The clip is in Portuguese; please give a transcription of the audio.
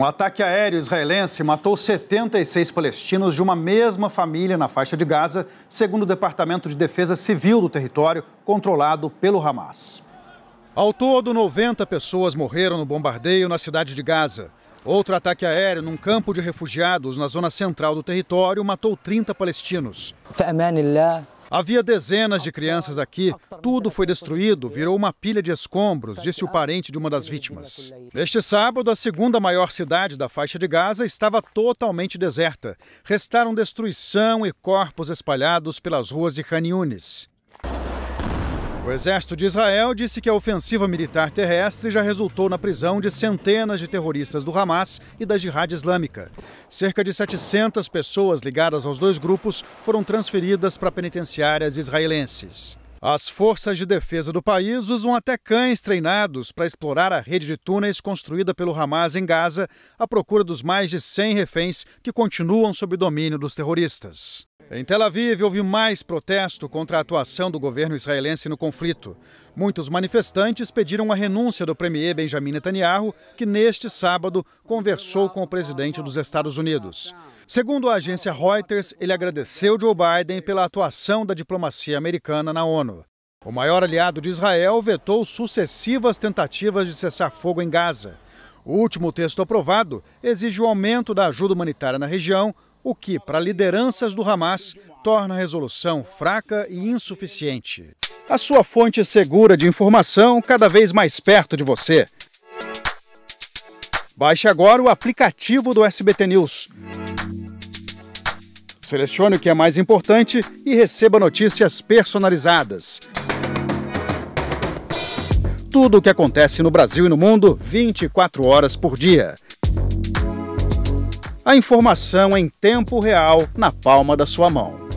Um ataque aéreo israelense matou 76 palestinos de uma mesma família na faixa de Gaza, segundo o Departamento de Defesa Civil do território controlado pelo Hamas. Ao todo, 90 pessoas morreram no bombardeio na cidade de Gaza. Outro ataque aéreo num campo de refugiados na zona central do território matou 30 palestinos. Havia dezenas de crianças aqui, tudo foi destruído, virou uma pilha de escombros, disse o parente de uma das vítimas. Neste sábado, a segunda maior cidade da faixa de Gaza estava totalmente deserta. Restaram destruição e corpos espalhados pelas ruas de Khan Yunis. O exército de Israel disse que a ofensiva militar terrestre já resultou na prisão de centenas de terroristas do Hamas e da Jihad Islâmica. Cerca de 700 pessoas ligadas aos dois grupos foram transferidas para penitenciárias israelenses. As forças de defesa do país usam até cães treinados para explorar a rede de túneis construída pelo Hamas em Gaza à procura dos mais de 100 reféns que continuam sob domínio dos terroristas. Em Tel Aviv, houve mais protesto contra a atuação do governo israelense no conflito. Muitos manifestantes pediram a renúncia do premier Benjamin Netanyahu, que neste sábado conversou com o presidente dos Estados Unidos. Segundo a agência Reuters, ele agradeceu Joe Biden pela atuação da diplomacia americana na ONU. O maior aliado de Israel vetou sucessivas tentativas de cessar fogo em Gaza. O último texto aprovado exige o aumento da ajuda humanitária na região, o que, para lideranças do Hamas, torna a resolução fraca e insuficiente. A sua fonte segura de informação cada vez mais perto de você. Baixe agora o aplicativo do SBT News. Selecione o que é mais importante e receba notícias personalizadas. Tudo o que acontece no Brasil e no mundo 24 horas por dia. A informação em tempo real na palma da sua mão.